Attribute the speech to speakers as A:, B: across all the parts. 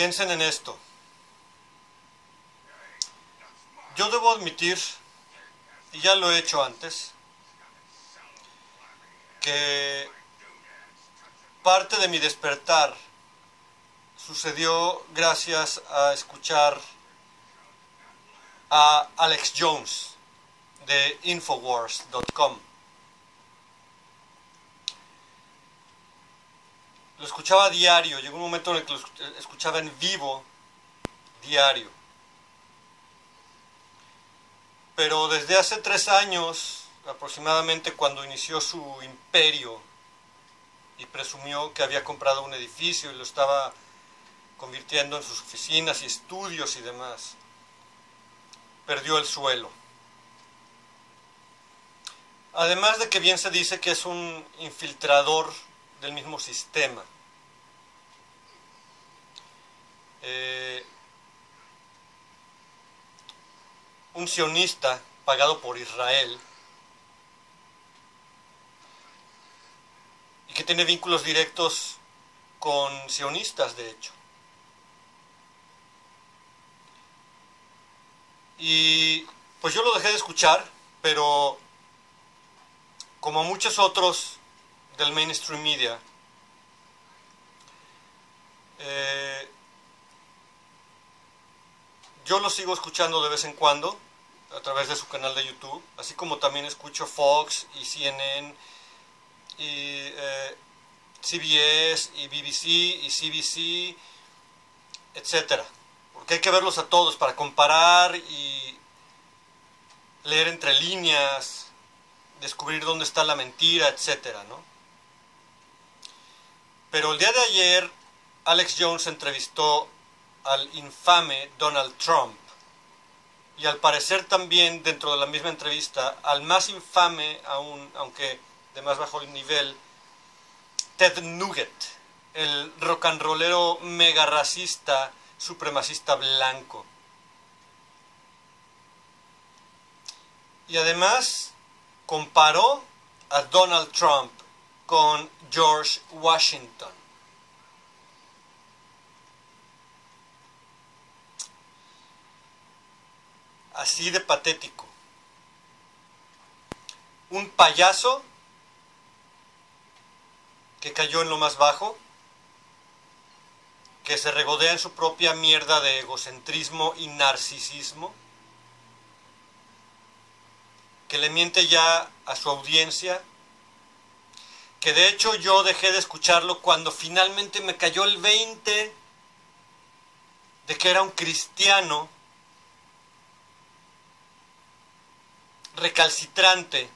A: Piensen en esto. Yo debo admitir, y ya lo he hecho antes, que parte de mi despertar sucedió gracias a escuchar a Alex Jones de Infowars.com. Lo escuchaba diario, llegó un momento en el que lo escuchaba en vivo, diario. Pero desde hace tres años, aproximadamente cuando inició su imperio y presumió que había comprado un edificio y lo estaba convirtiendo en sus oficinas y estudios y demás, perdió el suelo. Además de que bien se dice que es un infiltrador del mismo sistema. Eh, un sionista pagado por Israel y que tiene vínculos directos con sionistas, de hecho. Y pues yo lo dejé de escuchar, pero como muchos otros del mainstream media, eh, yo lo sigo escuchando de vez en cuando a través de su canal de YouTube, así como también escucho Fox y CNN y eh, CBS y BBC y CBC, etcétera, porque hay que verlos a todos para comparar y leer entre líneas, descubrir dónde está la mentira, etcétera, ¿no? Pero el día de ayer, Alex Jones entrevistó al infame Donald Trump y al parecer también dentro de la misma entrevista al más infame aún, aunque de más bajo nivel, Ted Nugget, el rock and rollero mega racista, supremacista blanco. Y además comparó a Donald Trump con George Washington. Así de patético. Un payaso que cayó en lo más bajo, que se regodea en su propia mierda de egocentrismo y narcisismo, que le miente ya a su audiencia que de hecho yo dejé de escucharlo cuando finalmente me cayó el 20 de que era un cristiano recalcitrante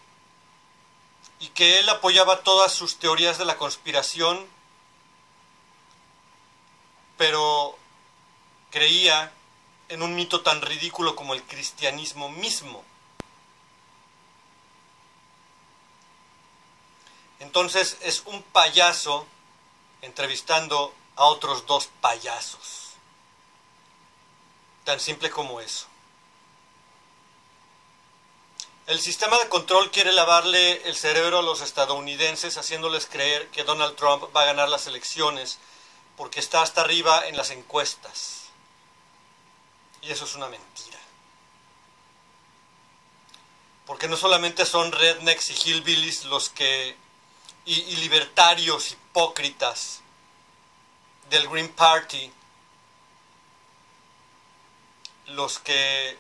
A: y que él apoyaba todas sus teorías de la conspiración, pero creía en un mito tan ridículo como el cristianismo mismo. Entonces es un payaso entrevistando a otros dos payasos. Tan simple como eso. El sistema de control quiere lavarle el cerebro a los estadounidenses haciéndoles creer que Donald Trump va a ganar las elecciones porque está hasta arriba en las encuestas. Y eso es una mentira. Porque no solamente son rednecks y hillbillies los que y, libertarios hipócritas del Green Party los que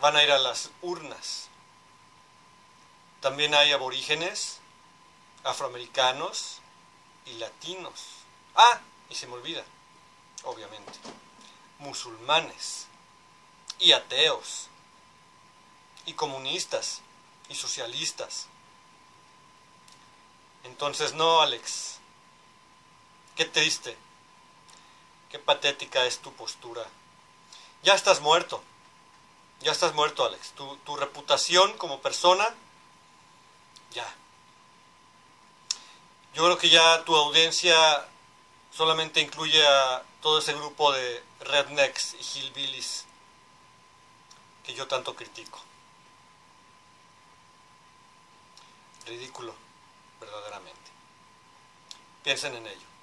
A: van a ir a las urnas. También hay aborígenes, afroamericanos y latinos. Ah, y se me olvida, obviamente, musulmanes y ateos y comunistas y socialistas entonces, no, Alex. Qué triste. Qué patética es tu postura. Ya estás muerto. Ya estás muerto, Alex. Tu, reputación como persona, ya. Yo creo que ya tu audiencia solamente incluye a todo ese grupo de rednecks y hillbillies que yo tanto critico. Ridículo verdaderamente. Piensen en ello.